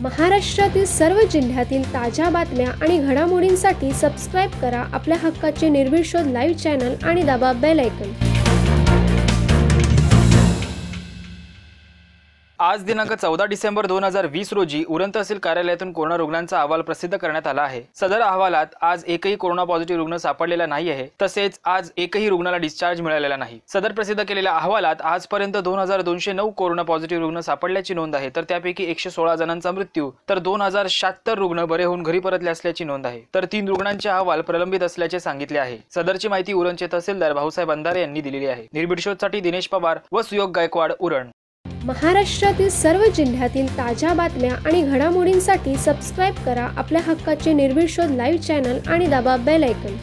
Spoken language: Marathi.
महाराष्ट्रातील सर्व जिल्ह्यातील ताज्या बातम्या आणि घडामोडींसाठी सबस्क्राईब करा आपल्या हक्काचे निर्भीड शोध लाईव्ह चॅनल आणि दाबा बेल ऐकन आज दिनांक चौदा डिसेंबर दोन हजार वीस रोजी उरण तहसील कार्यालयातून कोरोना रुग्णांचा अहवाल प्रसिद्ध करण्यात आला आहे. सदर अहवालात आज एकही कोरोना पॉझिटिव्ह रुग्ण सापडलेला नाही आहे तसेच आज एकही रुग्णाला डिस्चार्ज मिळालेला नाही. सदर प्रसिद्ध केलेल्या अहवालात आजपर्यंत दोन हजार दोनशे नऊ कोरोना पॉझिटिव्ह रुग्ण सापडल्याची नोंद आहे तर त्यापैकी एकशे सोळा जणांचा मृत्यू तर दोन हजार शहात्तर रुग्ण बरे होऊन घरी परतले असल्याची नोंद आहे तर तीन रुग्णांचे अहवाल प्रलंबित असल्याचे सांगितले आहे. सदरची माहिती उरणचे तहसीलदार भाऊसाहेब अंधारे यांनी दिलेली आहे. निर्भीड शोधसाठी दिनेश पवार व सुयोग गायकवाड उरण. महाराष्ट्रातील सर्व जिल्ह्यातील ताज्या बातम्या आणि घडामोडींसाठी सबस्क्राईब करा आपल्या हक्काचे निर्विशोध लाईव्ह चॅनल आणि दाबा बेल ऐकून